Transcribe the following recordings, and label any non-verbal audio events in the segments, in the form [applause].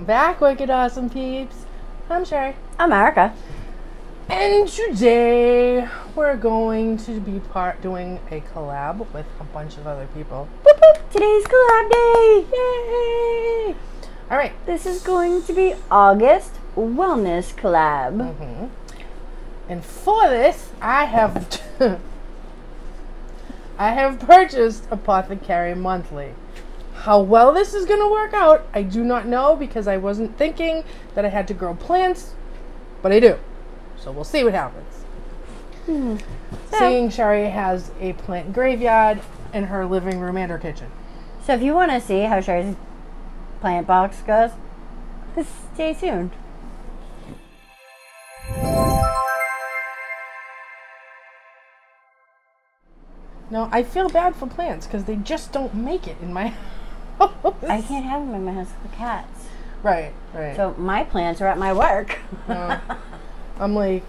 Welcome back, Wicked Awesome Peeps. I'm Sherry. America. And today we're going to be part doing a collab with a bunch of other people. Boop, boop. Today's collab day. Yay! All right. This is going to be August Wellness Collab. hmm And for this, I have [laughs] I have purchased Apothecary Monthly. How well this is going to work out, I do not know because I wasn't thinking that I had to grow plants, but I do. So we'll see what happens. Hmm. Seeing Sherry has a plant graveyard in her living room and her kitchen. So if you want to see how Sherry's plant box goes, stay tuned. No, I feel bad for plants because they just don't make it in my house. [laughs] I can't have them in my house with the cats. Right, right. So my plants are at my work. Uh, I'm like,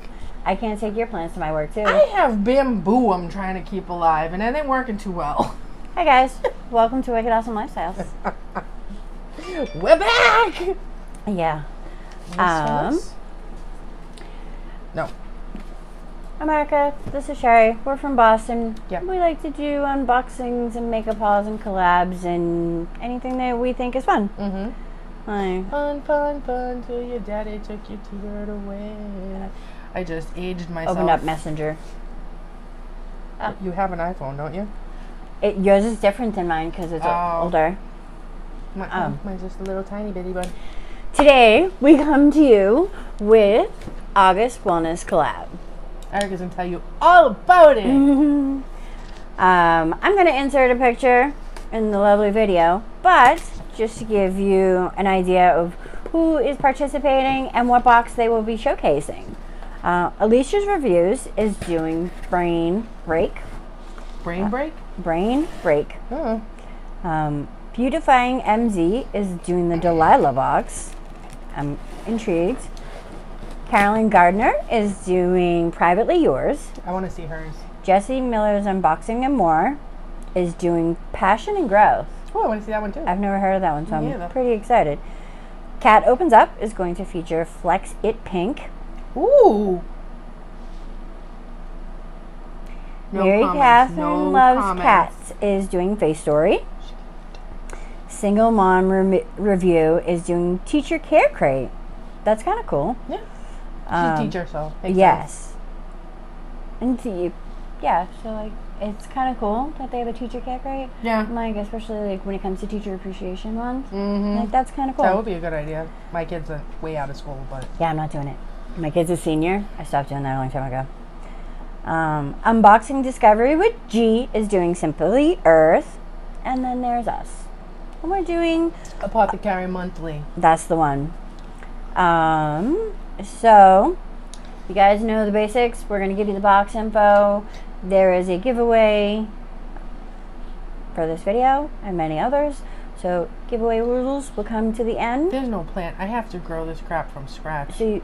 I can't take your plants to my work too. I have bamboo I'm trying to keep alive, and it ain't working too well. Hi guys, welcome to Wicked Awesome Lifestyles. [laughs] We're back! Yeah. Um, No. America, this is Sherry. We're from Boston. Yep. We like to do unboxings and makeup hauls and collabs and anything that we think is fun. Mm-hmm. Like, Fun, fun, fun, till your daddy took your t-shirt away. I just aged myself. opened up Messenger. You have an iPhone, don't you? It, yours is different than mine because it's Oh. older. My, Oh. Mine's just a little tiny bitty one. Today, we come to you with August Wellness Collab. Erica's gonna tell you all about it. [laughs] um, I'm going to insert a picture in the lovely video, but just to give you an idea of who is participating and what box they will be showcasing. Uh, Alicia's Reviews is doing Brain Break. Brain break? Brain Break. Oh. Um, Beautifying Em Zee is doing the Delilah box. I'm intrigued. Carolyn Gardner is doing Privately Yours. I want to see hers. Jesse Miller's Unboxing and More is doing Passion and Growth. Oh, I want to see that one too. I've never heard of that one, so I'm pretty excited. Kat Opens Up is going to feature Flex It Pink. Ooh. No Mary comments, Catherine no Loves comments. Cats is doing FaceTory. Single Mom Rem- Review is doing Teacher Care Crate. That's kind of cool. Yeah. She's Um, a teacher, so. Yes. And the, yeah, so like it's kind of cool that they have a teacher care right? Yeah. Like especially like when it comes to teacher appreciation month. Mm-hmm. Like that's kind of cool. That would be a good idea. My kids are way out of school, but Yeah, I'm not doing it. My kid's a senior. I stopped doing that a long time ago. Um, Unboxing Discovery with G is doing Simply Earth. And then there's us. And we're doing, Apothecary Monthly. that's the one. Um, so, you guys know the basics. We're going to give you the box info. There is a giveaway for this video and many others. So, giveaway rules will come to the end. There's no plant. I have to grow this crap from scratch. So you,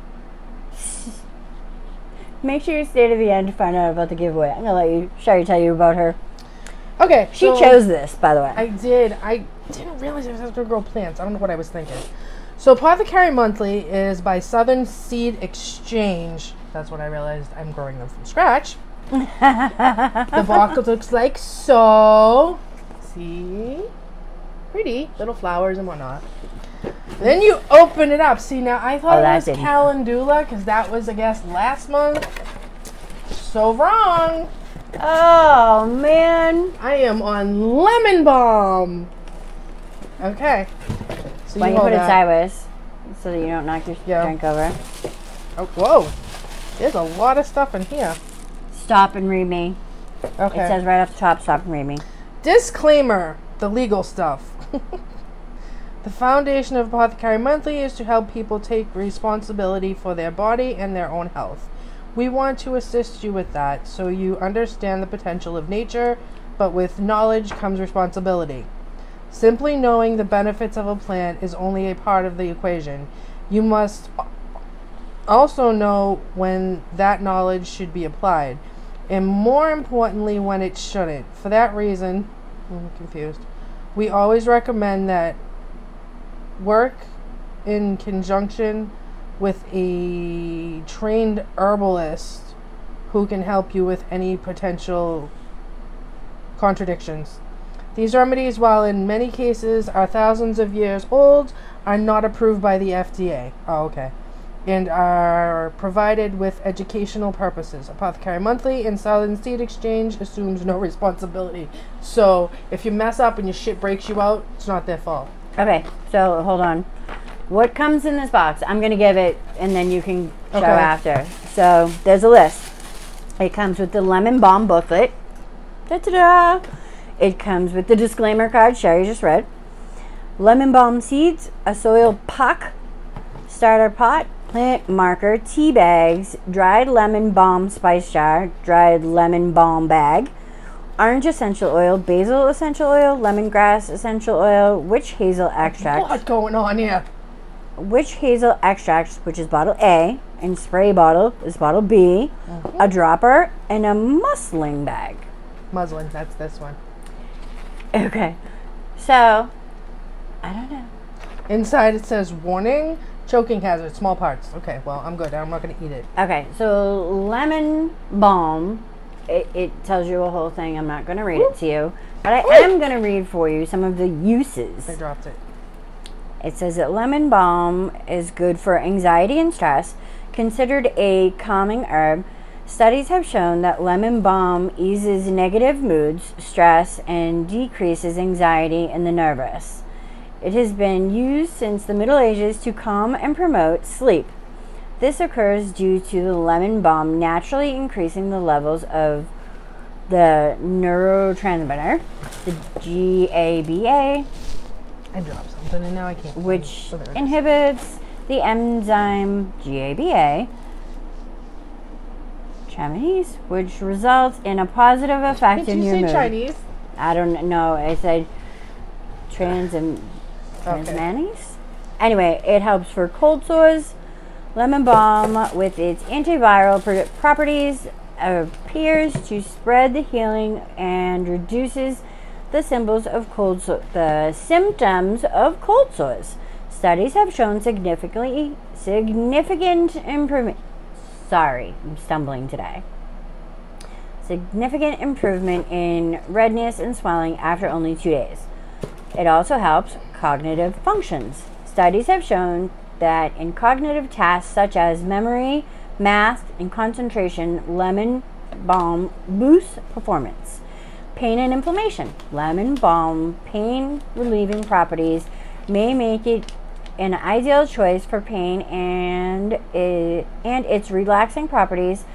make sure you stay to the end to find out about the giveaway. I'm gonna let you Sherry tell you about her. Okay. She so chose this, by the way. I did. I didn't realize I was supposed to grow plants. I don't know what I was thinking. So Apothecary Monthly is by Southern Seed Exchange. That's what I realized. I'm growing them from scratch. [laughs] the box looks like so. See? Pretty. Little flowers and whatnot. Then you open it up. See, now I thought Oh, it was calendula because that was, I guess, last month. So wrong. oh man! I am on lemon balm. Okay. So Why you you put it sideways so that you don't knock your Yeah. drink over. Oh, whoa. There's a lot of stuff in here. Stop and read me. Okay. It says right off the top. Stop and read me. Disclaimer the legal stuff. [laughs] the foundation of Apothecary Monthly is to help people take responsibility for their body and their own health. We want to assist you with that so you understand the potential of nature, but with knowledge comes responsibility. Simply knowing the benefits of a plant is only a part of the equation. You must also know when that knowledge should be applied, and more importantly, when it shouldn't. For that reason, I'm confused. We always recommend that work in conjunction with a trained herbalist who can help you with any potential contradictions. These remedies, while in many cases are thousands of years old, are not approved by the FDA. Oh, okay. And are provided with educational purposes. Apothecary Monthly and Southern Seed Exchange assumes no [laughs] responsibility. So if you mess up and your shit breaks you out, it's not their fault. Okay, so hold on. What comes in this box? I'm going to give it and then you can show Okay. after. So there's a list. It comes with the lemon balm booklet. Da-da-da. It comes with the disclaimer card Sherry just read. Lemon balm seeds, a soil puck, starter pot, plant marker, tea bags, dried lemon balm spice jar, dried lemon balm bag, orange essential oil, basil essential oil, lemongrass essential oil, witch hazel extract, What's going on here? witch hazel extract, which is bottle A, and spray bottle is bottle B, a uh-huh. dropper, and a muslin bag. Muslin, that's this one. Okay, so I don't know. Inside it says warning, choking hazard, small parts. Okay, well, I'm good. I'm not going to eat it. Okay, so lemon balm. It, it tells you a whole thing. I'm not going to read it to you, but I am going to read for you some of the uses. I dropped it. It says that lemon balm is good for anxiety and stress. Considered a calming herb, studies have shown that lemon balm eases negative moods, stress, and decreases anxiety in the nervous. It has been used since the Middle Ages to calm and promote sleep. This occurs due to the lemon balm naturally increasing the levels of the neurotransmitter, the GABA, I dropped something and now I can't. which Oh, there it is. inhibits the enzyme GABA, Chinese, which results in a positive effect Did in you your say mood. Chinese? I don't know. I said trans and Okay. transmanese. Anyway, it helps for cold sores. Lemon balm, with its antiviral pr- properties, uh, appears to spread the healing and reduces the symbols of cold so- the symptoms of cold sores. Studies have shown significantly significant improvement. Sorry, I'm stumbling today significant improvement in redness and swelling after only two days. It also helps cognitive functions. Studies have shown that in cognitive tasks such as memory, math, and concentration, lemon balm boosts performance. Pain and inflammation. Lemon balm pain relieving properties may make it an ideal choice for pain and it, and its relaxing properties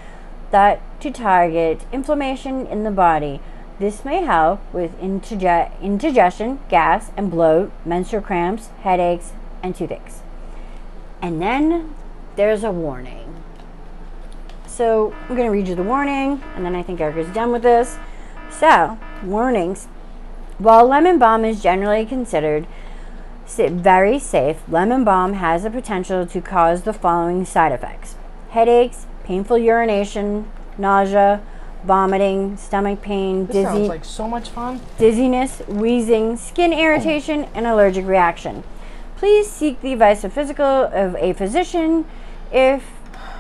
that to target inflammation in the body. This may help with indige- indigestion, gas and bloat, menstrual cramps, headaches, and toothaches. And then there's a warning. So I'm going to read you the warning, and then I think Erica's done with this. So, warnings. While lemon balm is generally considered very safe, lemon balm has the potential to cause the following side effects headaches, painful urination, nausea, vomiting, stomach pain, This dizzy, like so much fun. dizziness, wheezing, skin oh. irritation, and allergic reaction. Please seek the advice of physical of a physician if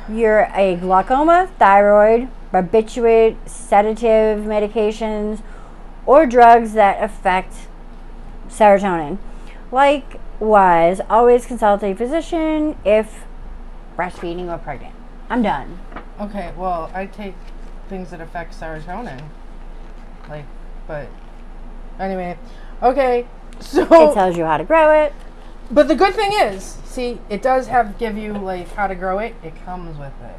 you're a glaucoma, thyroid, barbiturate, sedative medications, or drugs that affect serotonin. Likewise, always consult a physician if breastfeeding or pregnant. I'm done. Okay, well, I take things that affect serotonin. Like, but anyway, okay. So, It tells you how to grow it. but the good thing is, see, it does have give you like how to grow it. It comes with it.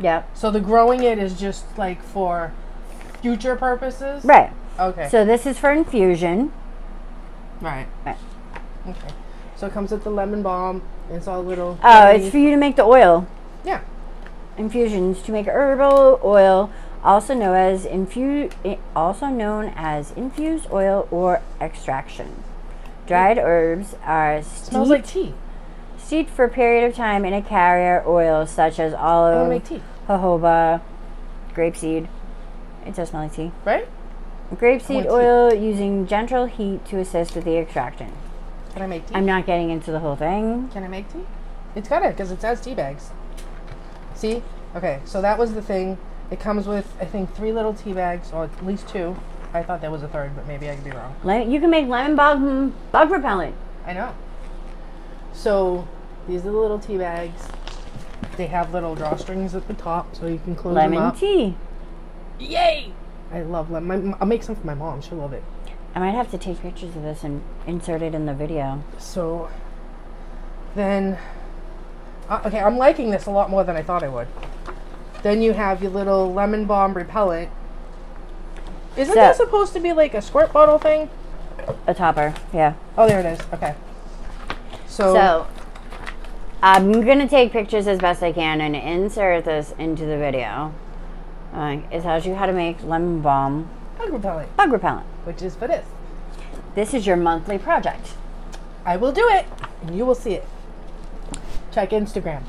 Yeah. So the growing it is just like for future purposes. Right. Okay. So this is for infusion. Right. Right. Okay. So it comes with the lemon balm. It's all little. Oh, it's for you to make the oil. yeah. Infusions to make herbal oil, also known as infu- eh, also known as infused oil or extraction. Dried herbs are Smells like steeped, tea. steeped for a period of time in a carrier oil such as want make olive, tea. jojoba, grapeseed. It does smell like tea. Right? Grapeseed oil using gentle heat to assist with the extraction. Can I make tea? I'm not getting into the whole thing. Can I make tea? It's got it because it says tea bags. See? Okay, so that was the thing. It comes with, I think, three little tea bags, or at least two. I thought there was a third, but maybe I could be wrong. You can make lemon bug hmm, bug repellent. I know. So these are the little tea bags. They have little drawstrings at the top, so you can close them up. Lemon tea. Yay! I love lemon. My- I'll make some for my mom. She'll love it. I might have to take pictures of this and insert it in the video. So then, uh, okay, I'm liking this a lot more than I thought I would. Then you have your little lemon balm repellent. Isn't So- that supposed to be like a squirt bottle thing? A topper, yeah. Oh, there it is. Okay. So, So I'm gonna take pictures as best I can and insert this into the video. Uh, it tells you how to make lemon balm bug repellent, bug repellent. which is for this. This is your monthly project. I will do it, and you will see it. Check Instagram.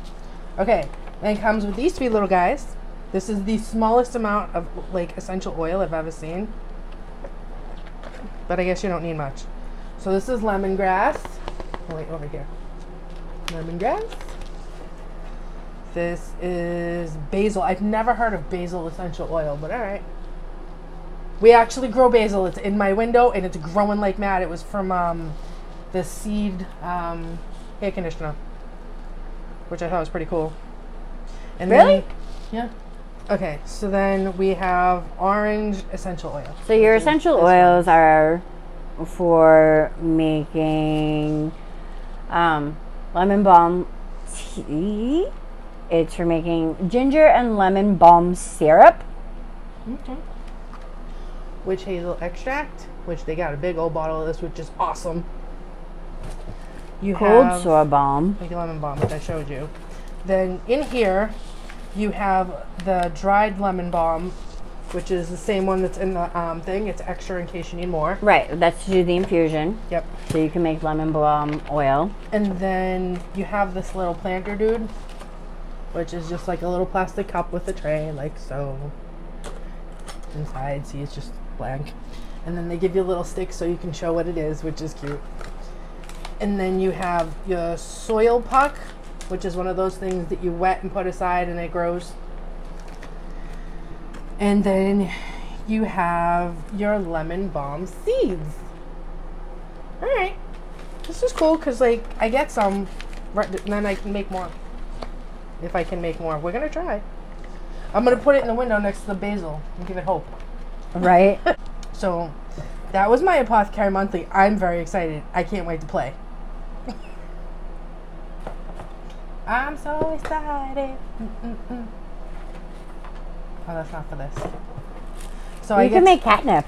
Okay, and it comes with these three little guys. This is the smallest amount of like essential oil I've ever seen. But I guess you don't need much. So this is lemongrass. Oh, wait, over here. Lemongrass. This is basil. I've never heard of basil essential oil, but all right. We actually grow basil. It's in my window and it's growing like mad. It was from um, the seed um, hair conditioner, which I thought was pretty cool. And Really? Then, yeah. Okay, so then we have orange essential oil. So your essential this one. oils are for making um, lemon balm tea. It's for making ginger and lemon balm syrup. Okay. Witch hazel extract, which they got a big old bottle of this, which is awesome. You Cold have sore balm. like lemon balm, which I showed you. Then in here, you have the dried lemon balm, which is the same one that's in the um, thing. It's extra in case you need more. Right, that's to do the infusion. Yep. So you can make lemon balm oil. And then you have this little planter dude, which is just like a little plastic cup with a tray, like so. Inside, see, it's just blank. And then they give you a little stick so you can show what it is, which is cute. And then you have your soil puck, which is one of those things that you wet and put aside and it grows. And then you have your lemon balm seeds. All right. This is cool because, like, I get some, and then I can make more. If I can make more, we're gonna try. I'm gonna put it in the window next to the basil and give it hope. Right? [laughs] So, that was my apothecary monthly. I'm very excited. I can't wait to play. [laughs] I'm so excited. Mm-mm-mm. Oh, that's not for this. So I you get can to- make catnip.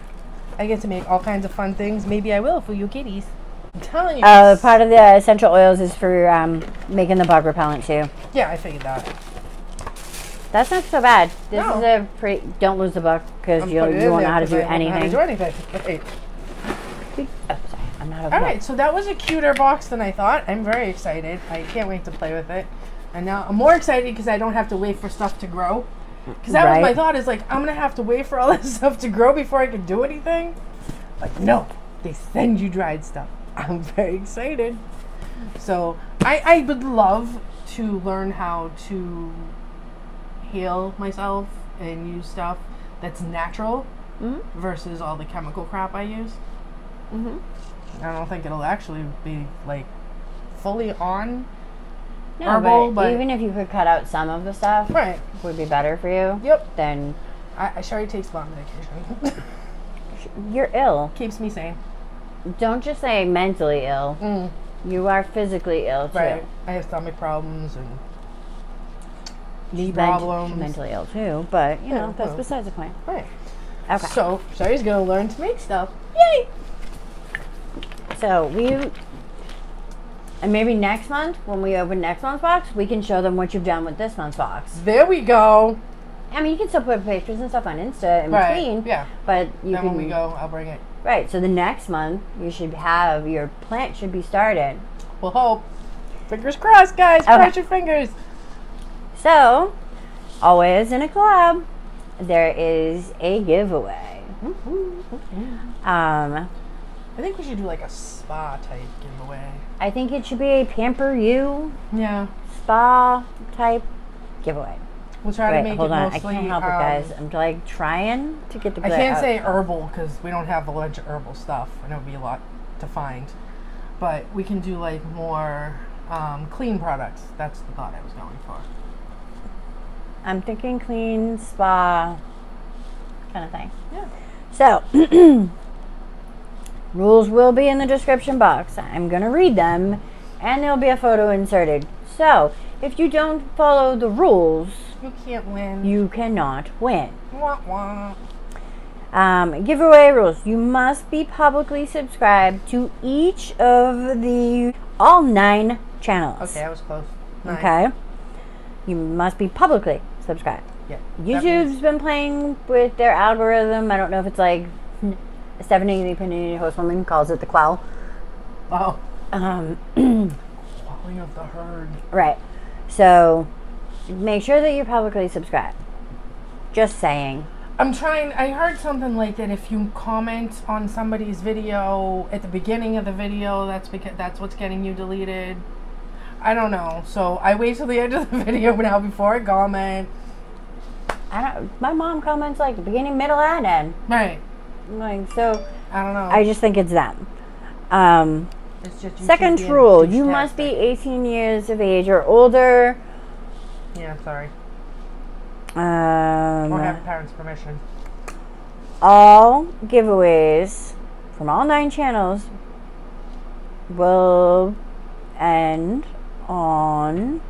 I get to make all kinds of fun things. Maybe I will for you kitties. I'm telling you. Uh, part of the essential oils is for um, making the bug repellent too. yeah, I figured that. That's not so bad. This No. is a pretty. Don't lose the book because you you won't know how to do I won't know how to anything. do anything. [laughs] Oh, sorry, I'm not All book. right, so that was a cuter box than I thought. I'm very excited. I can't wait to play with it. And now I'm more excited because I don't have to wait for stuff to grow. Because that was my thought is like, I'm going to have to wait for all [laughs] this stuff to grow before I can do anything. Like no, they send you dried stuff. I'm very excited. So I, I would love to learn how to heal myself and use stuff that's natural Mhm. versus all the chemical crap I use. Mhm. I don't think it'll actually be like fully on. No, Herbal, but, but- even if you could cut out some of the stuff, Right. would be better for you. Yep. Then I, I Sherry takes a lot of medication. [laughs] you're ill. Keeps me sane. Don't just say mentally ill. Mm, You are physically ill too. right. I have stomach problems and knee Ment- problems. mentally ill too, but you know that's well. besides the point. Right. Okay. So Sherry's gonna learn to make stuff. Yay! So we, and maybe next month when we open next month's box, we can show them what you've done with this month's box. There we go. I mean, you can still put pictures and stuff on Insta in Right. between. Yeah. But you then can when we go, I'll bring it. right. So the next month you should have your plant should be started. We'll hope. Fingers crossed, guys. Okay. Cross your fingers. So, always in a club, there is a giveaway. Um, I think we should do like a spa type giveaway. I think it should be a pamper you Yeah. spa type giveaway. We'll try to make hold it on. I can't help um, it, guys. I'm like trying to get the. I can't out. say herbal because we don't have a bunch of herbal stuff, and it would be a lot to find. But we can do like more um, clean products. That's the thought I was going for. I'm thinking clean spa kind of thing. Yeah. So, [clears throat] rules will be in the description box. I'm going to read them and there'll be a photo inserted. So, if you don't follow the rules, You can't win. you cannot win. Wah, wah. Um, giveaway rules. You must be publicly subscribed to each of the all nine channels. Okay, I was close. Nine. Okay. You must be publicly subscribed. Yeah. YouTube's been playing with their algorithm. I don't know if it's like Stephanie the Opinionated Host Woman calls it the quell. Oh, Um, [clears throat] of the herd. right. So make sure that you're publicly subscribed. Just saying. I'm trying. I heard something like that. If you comment on somebody's video at the beginning of the video, that's because that's what's getting you deleted. I don't know. So I wait till the end of the [laughs] video now before I comment. I don't. My mom comments like beginning, middle, and end. Right. Like so. I don't know. I just think it's them. Um, it's just second rule: you must be 18 years of age or older. Yeah, I'm sorry. Um, Or have parents' permission. all giveaways from all nine channels will end on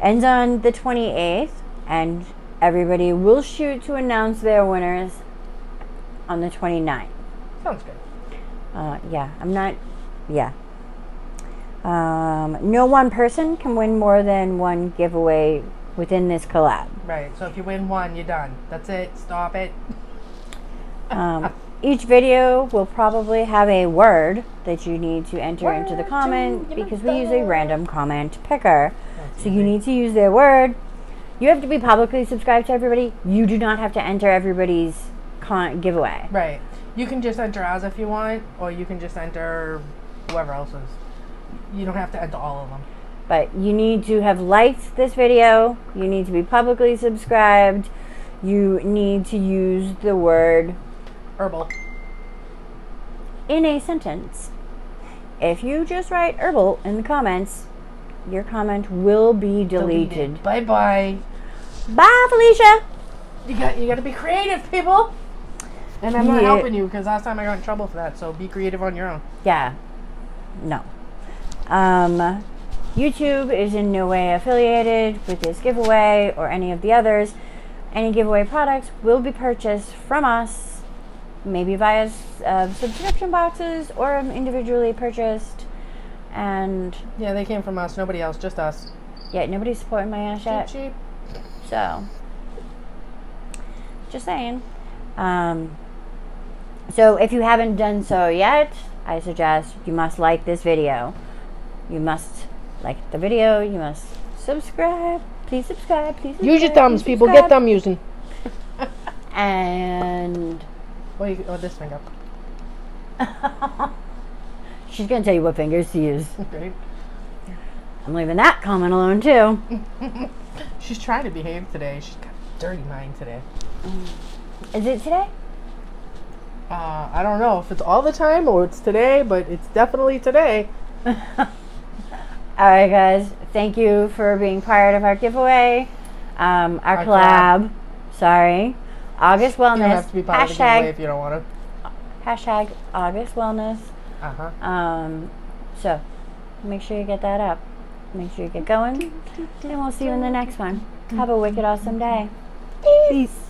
ends on the 28th and everybody will shoot to announce their winners on the 29th Sounds good. uh, yeah i'm not yeah um, no one person can win more than one giveaway within this collab Right. So if you win one, you're done. That's it. Stop it. [laughs] Um, each video will probably have a word that you need to enter into the comment because we use a random comment picker. That's So you need to use their word. You have to be publicly subscribed to everybody. You do not have to enter everybody's con- giveaway. Right. You can just enter ours if you want, or you can just enter whoever else's. You don't have to enter all of them. But you need to have liked this video. You need to be publicly subscribed. You need to use the word Herbal. in a sentence. If you just write herbal in the comments, your comment will be deleted. Bye bye. Bye, Felicia. You got you got to be creative, people. And I'm not Yeah. helping you because last time I got in trouble for that. So be creative on your own. Yeah. No. Um, YouTube is in no way affiliated with this giveaway or any of the others. Any giveaway products will be purchased from us, maybe via uh, subscription boxes or individually purchased. And Yeah, they came from us. Nobody else, just us. yeah, nobody's supporting my ass Cheap, yet. cheap. So, just saying. Um, so, if you haven't done so yet, I suggest you must like this video. You must like the video. You must subscribe. Please subscribe. Please subscribe, Use your thumbs, please people. Get subscribe. thumb using. And Oh, you, oh, this finger. [laughs] she's gonna tell you what fingers to use. [laughs] Great. I'm leaving that comment alone too. [laughs] She's trying to behave today. She's got a dirty mind today. Is it today? Uh, I don't know if it's all the time or it's today, but it's definitely today. All right, guys. Thank you for being part of our giveaway. Um, our, Our collab. Sorry. August Wellness. You don't have to be part of the giveaway hashtag, if you don't want to. hashtag August Wellness. Uh huh. Um, so make sure you get that up. Make sure you get going. And we'll see you in the next one. Have a wicked awesome day. Peace.